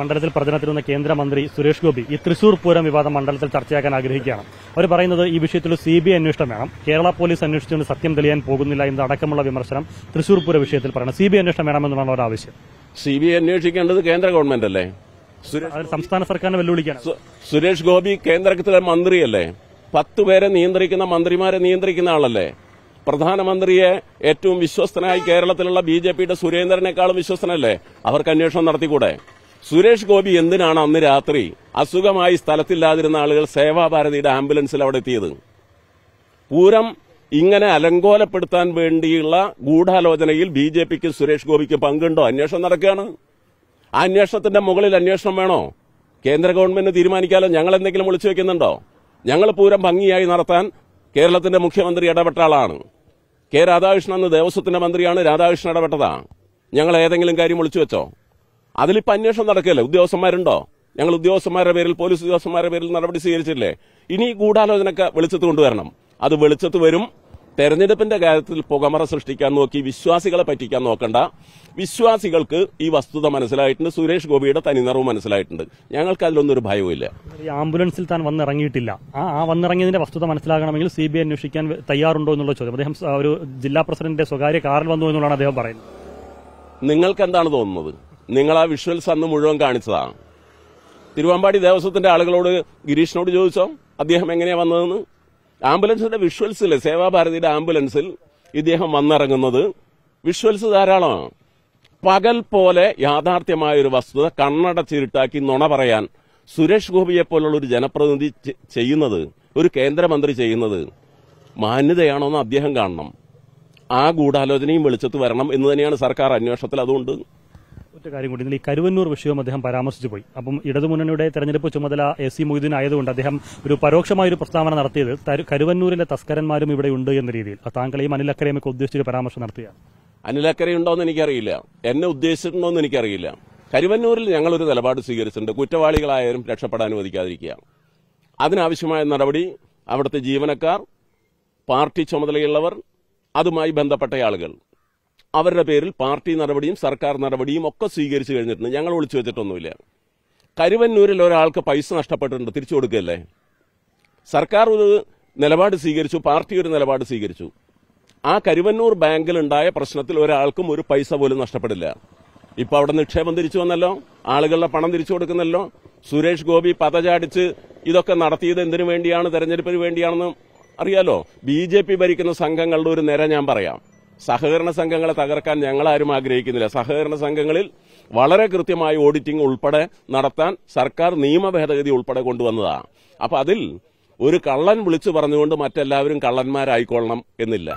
മണ്ഡലത്തിൽ പ്രചരണത്തിരുന്ന കേന്ദ്രമന്ത്രി സുരേഷ് ഗോപി ഈ തൃശൂർ പൂരം വിവാദം മണ്ഡലത്തിൽ ചർച്ചയാക്കാൻ ആഗ്രഹിക്കുകയാണ്. അവർ പറയുന്നത് ഈ വിഷയത്തിൽ സി ബി ഐ അന്വേഷണം വേണം. കേരള പോലീസ് അന്വേഷിച്ചുകൊണ്ട് സത്യം തെളിയാൻ പോകുന്നില്ല എന്നതടക്കമുള്ള വിമർശനം തൃശൂർ പൂര വിഷയത്തിൽ പറയണം. സി ബി ഐ അന്വേഷണം വേണമെന്നാണ് അവർ ആവശ്യം. സി ബി ഐ അന്വേഷിക്കേണ്ടത് കേന്ദ്ര ഗവൺമെന്റ് അല്ലേ? സംസ്ഥാന സർക്കാരിനെ വെല്ലുവിളിക്കാൻ സുരേഷ് ഗോപി കേന്ദ്രത്തിലെ മന്ത്രിയല്ലേ? പത്ത് പേരെ നിയന്ത്രിക്കുന്ന മന്ത്രിമാരെ നിയന്ത്രിക്കുന്ന ആളല്ലേ? പ്രധാനമന്ത്രിയെ ഏറ്റവും വിശ്വസ്തനായി കേരളത്തിലുള്ള ബി ജെ പിയുടെ സുരേന്ദ്രനേക്കാളും വിശ്വസ്തനല്ലേ? അവർക്ക് അന്വേഷണം നടത്തിക്കൂടെ? സുരേഷ് ഗോപി എന്തിനാണ് അന്ന് രാത്രി അസുഖമായി സ്ഥലത്തില്ലാതിരുന്ന ആളുകൾ സേവാഭാരതിയുടെ ആംബുലൻസിൽ അവിടെ എത്തിയത്? പൂരം ഇങ്ങനെ അലങ്കോലപ്പെടുത്താൻ വേണ്ടിയുള്ള ഗൂഢാലോചനയിൽ ബി ജെ പിക്ക് സുരേഷ് ഗോപിക്ക് പങ്കുണ്ടോ? അന്വേഷണം നടക്കുകയാണ്. ആ അന്വേഷണത്തിന്റെ മുകളിൽ അന്വേഷണം വേണോ? കേന്ദ്ര ഗവൺമെന്റ് തീരുമാനിക്കാലോ? ഞങ്ങൾ എന്തെങ്കിലും വിളിച്ചു വെക്കുന്നുണ്ടോ? ഞങ്ങൾ പൂരം ഭംഗിയായി നടത്താൻ കേരളത്തിന്റെ മുഖ്യമന്ത്രി ഇടപെട്ട ആളാണ്. കെ രാധാകൃഷ്ണൻ ദേവസ്വത്തിന്റെ മന്ത്രിയാണ്. രാധാകൃഷ്ണൻ ഇടപെട്ടതാ. ഞങ്ങൾ ഏതെങ്കിലും കാര്യം വിളിച്ചു വെച്ചോ? അതിലിപ്പോ അന്വേഷണം നടക്കല്ലേ ഉദ്യോഗസ്ഥന്മാരുണ്ടോ? ഞങ്ങൾ ഉദ്യോഗസ്ഥന്മാരുടെ പേരിൽ പോലീസ് ഉദ്യോഗസ്ഥന്മാരുടെ പേരിൽ നടപടി സ്വീകരിച്ചില്ലേ ഇനി ഗൂഢാലോചനക്ക് വെളിച്ചത്ത് കൊണ്ടുവരണം. അത് വെളിച്ചത്ത് വരും. തെരഞ്ഞെടുപ്പിന്റെ കാര്യത്തിൽ പുകമറ സൃഷ്ടിക്കാൻ നോക്കി വിശ്വാസികളെ പറ്റിക്കാൻ നോക്കണ്ട. വിശ്വാസികൾക്ക് ഈ വസ്തുത മനസ്സിലായിട്ടുണ്ട്. സുരേഷ് ഗോപിയുടെ തനിനിറവ് മനസ്സിലായിട്ടുണ്ട്. ഞങ്ങൾക്ക് അതിലൊന്നും ഒരു ഭയവുമില്ല ഈ ആംബുലൻസിൽ താൻ വന്നിറങ്ങിയിട്ടില്ല. ആ ആ വന്നിറങ്ങിയതിന്റെ വസ്തുത മനസ്സിലാകണമെങ്കിൽ സി ബി ഐ അന്വേഷിക്കാൻ തയ്യാറുണ്ടോ എന്നുള്ള ചോദ്യം. അദ്ദേഹം ഒരു ജില്ലാ പ്രസിഡന്റിന്റെ സ്വകാര്യ കാറിൽ വന്നു എന്നുള്ളതാണ് അദ്ദേഹം പറയുന്നത്. നിങ്ങൾക്ക് എന്താണ് തോന്നുന്നത്? നിങ്ങൾ ആ വിഷ്വൽസ് അന്ന് മുഴുവൻ കാണിച്ചതാണ് തിരുവമ്പാടി ദേവസ്വത്തിന്റെ ആളുകളോട് ഗിരീഷിനോട് ചോദിച്ചോ? അദ്ദേഹം എങ്ങനെയാ വന്നതെന്ന്? ആംബുലൻസിന്റെ വിഷ്വൽസിൽ സേവാഭാരതിയുടെ ആംബുലൻസിൽ ഇദ്ദേഹം വന്നിറങ്ങുന്നത് വിഷ്വൽസ് ധാരാളമാണ് പകൽ പോലെ യാഥാർത്ഥ്യമായ ഒരു വസ്തുത കണ്ണടച്ചിരുട്ടാക്കി നുണ പറയാൻ സുരേഷ് ഗോപിയെ പോലുള്ള ഒരു ജനപ്രതിനിധി ചെയ്യുന്നത് ഒരു കേന്ദ്രമന്ത്രി ചെയ്യുന്നത് മാന്യതയാണോ എന്ന് അദ്ദേഹം കാണണം. ആ ഗൂഢാലോചനയും വെളിച്ചത്ത് വരണം എന്ന് തന്നെയാണ് സർക്കാർ അന്വേഷണത്തിൽ അതുകൊണ്ട് ഒറ്റ കാര്യം കൂടി. ഇന്നലെ ഈ കരുവന്നൂർ വിഷയവും അദ്ദേഹം പരാമർശിച്ചു പോയി. അപ്പം ഇടതുമുന്നണിയുടെ തെരഞ്ഞെടുപ്പ് ചുമതല എ സി മൊയ്തീൻ ആയതുകൊണ്ട് അദ്ദേഹം ഒരു പരോക്ഷമായ ഒരു പ്രസ്താവന നടത്തിയത് കരുവന്നൂരിലെ തസ്കരന്മാരും ഇവിടെ ഉണ്ട് എന്ന രീതിയിൽ. താങ്കളെയും അനിലക്കരയും ഒക്കെ ഉദ്ദേശിച്ചൊരു പരാമർശം നടത്തിയ? അനിലക്കര ഉണ്ടോ എന്ന് എനിക്കറിയില്ല. എന്നെ ഉദ്ദേശിച്ചിട്ടുണ്ടോ എന്ന് എനിക്കറിയില്ല. കരുവന്നൂരിൽ ഞങ്ങളൊരു നിലപാട് സ്വീകരിച്ചിട്ടുണ്ട്. കുറ്റവാളികളായാലും രക്ഷപ്പെടാൻ അനുവദിക്കാതിരിക്കുക അതിനാവശ്യമായ നടപടി അവിടുത്തെ ജീവനക്കാർ പാർട്ടി ചുമതലയുള്ളവർ അതുമായി ബന്ധപ്പെട്ട ആളുകൾ അവരുടെ പേരിൽ പാർട്ടി നടപടിയും സർക്കാർ നടപടിയും ഒക്കെ സ്വീകരിച്ചു കഴിഞ്ഞിട്ടുണ്ട്. ഞങ്ങൾ വിളിച്ചു വെച്ചിട്ടൊന്നുമില്ല. കരുവന്നൂരിൽ ഒരാൾക്ക് പൈസ നഷ്ടപ്പെട്ടിട്ടുണ്ട്. തിരിച്ചു കൊടുക്കല്ലേ സർക്കാർ ഒരു നിലപാട് സ്വീകരിച്ചു പാർട്ടി ഒരു നിലപാട് സ്വീകരിച്ചു. ആ കരുവന്നൂർ ബാങ്കിൽ ഉണ്ടായ പ്രശ്നത്തിൽ ഒരാൾക്കും ഒരു പൈസ പോലും നഷ്ടപ്പെടില്ല. ഇപ്പൊ അവിടെ നിക്ഷേപം തിരിച്ചു വന്നല്ലോ ആളുകളുടെ പണം തിരിച്ചു കൊടുക്കുന്നല്ലോ. സുരേഷ് ഗോപി പതചാടിച്ച് ഇതൊക്കെ നടത്തിയത് എന്തിനു വേണ്ടിയാണ് തെരഞ്ഞെടുപ്പിന് വേണ്ടിയാണെന്ന് അറിയാലോ. ബി ഭരിക്കുന്ന സംഘങ്ങളുടെ ഒരു നിര ഞാൻ പറയാം. സഹകരണ സംഘങ്ങളെ തകർക്കാൻ ഞങ്ങളാരും ആഗ്രഹിക്കുന്നില്ല. സഹകരണ സംഘങ്ങളിൽ വളരെ കൃത്യമായി ഓഡിറ്റിംഗ് ഉൾപ്പെടെ നടത്താൻ സർക്കാർ നിയമ ഭേദഗതി ഉൾപ്പെടെ കൊണ്ടുവന്നതാണ് അപ്പൊ അതിൽ ഒരു കള്ളൻ വിളിച്ചു പറഞ്ഞുകൊണ്ട് മറ്റെല്ലാവരും കള്ളന്മാരായിക്കൊള്ളണം എന്നില്ല.